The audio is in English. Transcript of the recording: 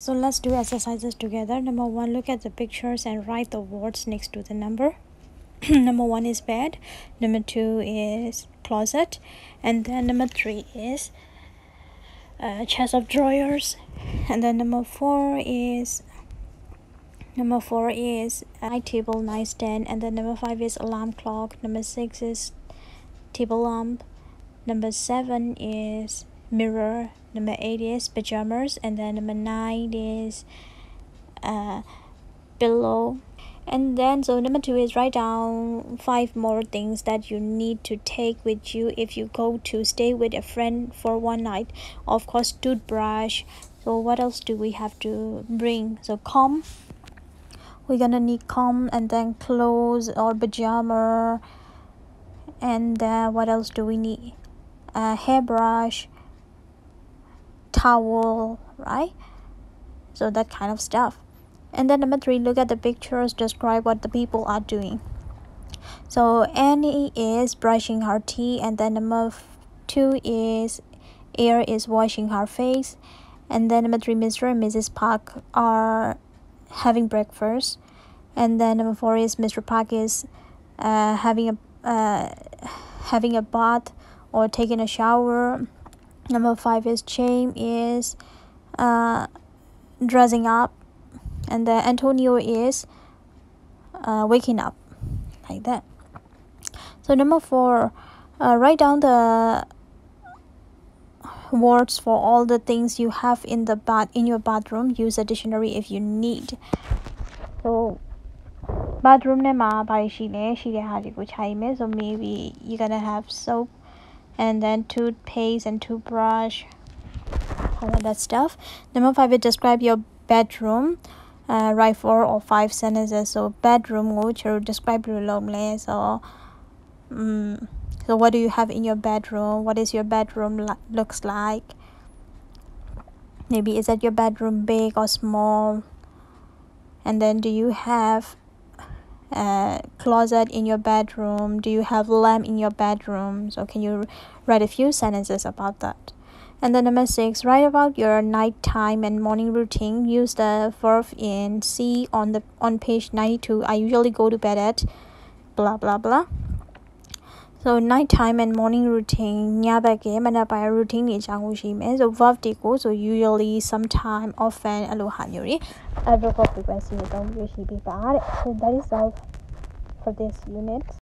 So let's do exercises together. Number one, look at the pictures and write the words next to the number. number one is bed. Number two is closet. And then number three is uh, chest of drawers. And then number four is number four is night table nightstand. And then number five is alarm clock. Number six is table lamp. Number seven is mirror number eight is pajamas and then number nine is uh, pillow. And then so number two is write down five more things that you need to take with you if you go to stay with a friend for one night. Of course toothbrush. So what else do we have to bring? So comb. We're gonna need comb and then clothes or pajama. And uh, what else do we need? A hairbrush towel right? So that kind of stuff. And then number three look at the pictures describe what the people are doing. So annie is brushing her teeth and then number two is air is washing her face. And then number three mr and mrs park are having breakfast. And then number four is mr park is uh, having a uh, having a bath or taking a shower number five is James is uh, dressing up and then Antonio is uh, waking up like that so number four uh, write down the words for all the things you have in the bath in your bathroom use a dictionary if you need so bathroom နဲ့မှာဘာရှိလဲရှိတဲ့ဟာတွေကိုခြိုင်မယ် so maybe you're gonna have soap and then toothpaste and toothbrush all of that stuff. Number five is describe your bedroom uh, write four or five sentences. So bedroom which will describe your room so um, so what do you have in your bedroom? What is your bedroom looks like? Maybe is that your bedroom big or small? And then do you have uh, closet in your bedroom? Do you have lamp in your bedroom? So can you write a few sentences about that? And then number six, write about your nighttime and morning routine. Use the verb in C on the on page 92. I usually go to bed at blah blah blah. So nighttime and morning routine ညဘက်ကမနက်ပိုင်း routine တွေအကြောင်းကိုရှိမယ် so verb တွေကို so usually sometime often အဲ့လိုဟာမျိုးတွေ adverb frequency ကိုသုံးပြီးရှိပြီးပါတဲ့ so that is all for this unit